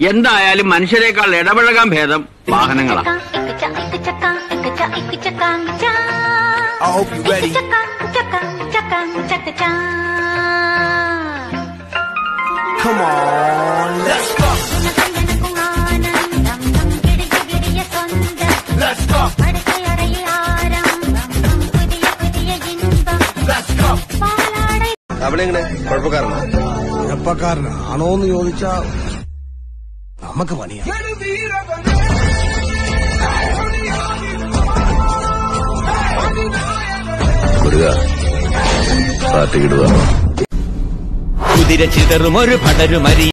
എന്തായാലും മനുഷ്യരെക്കാൾ ഇടപഴകാൻ ഭേദം വാഹനങ്ങളാണ്. Come on, let's go. Let's go. Let's go. അവിടെ എങ്ങനെ കുഴപ്പക്കാരനാ കുഴപ്പക്കാരനാണോന്ന് ചോദിച്ചാ നമുക്ക് പണിയാ. പാർട്ടി പാർട്ടിക്കിടുക കുതിര ചിതറും ഒരു പടരുമരി.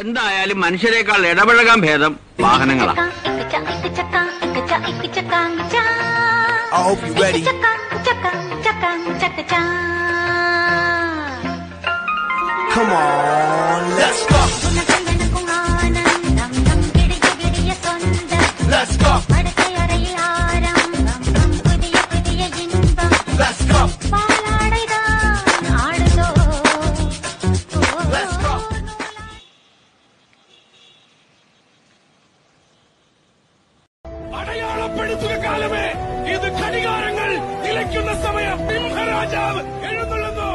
എന്തായാലും മനുഷ്യരെക്കാൾ ഇടപഴകാൻ ഭേദം വാഹനങ്ങളാണ്. Come on, let's go. കാലമേ ഇത് ഘടികാരങ്ങൾ നിലയ്ക്കുന്ന സമയം സിംഹരാജാവ് എഴുന്നള്ളുന്നു.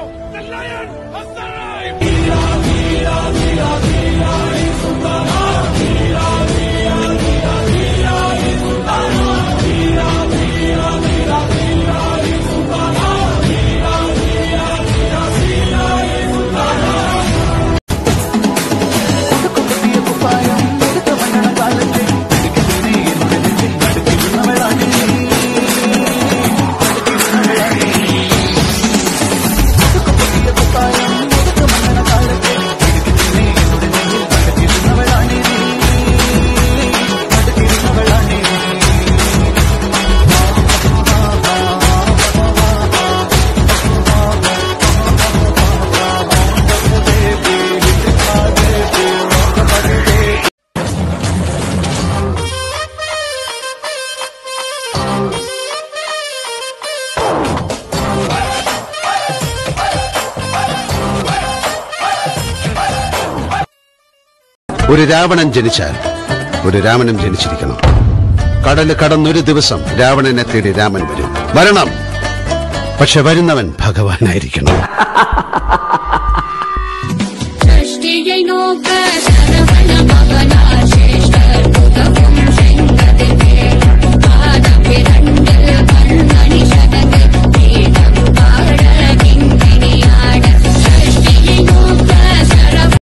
ഒരു രാവണൻ ജനിച്ചാൽ ഒരു രാമനും ജനിച്ചിരിക്കണം. കടൽ കടന്നൊരു ദിവസം രാവണനെ തേടി രാമൻ വരും. വരണം. പക്ഷെ വരുന്നവൻ ഭഗവാനായിരിക്കണം.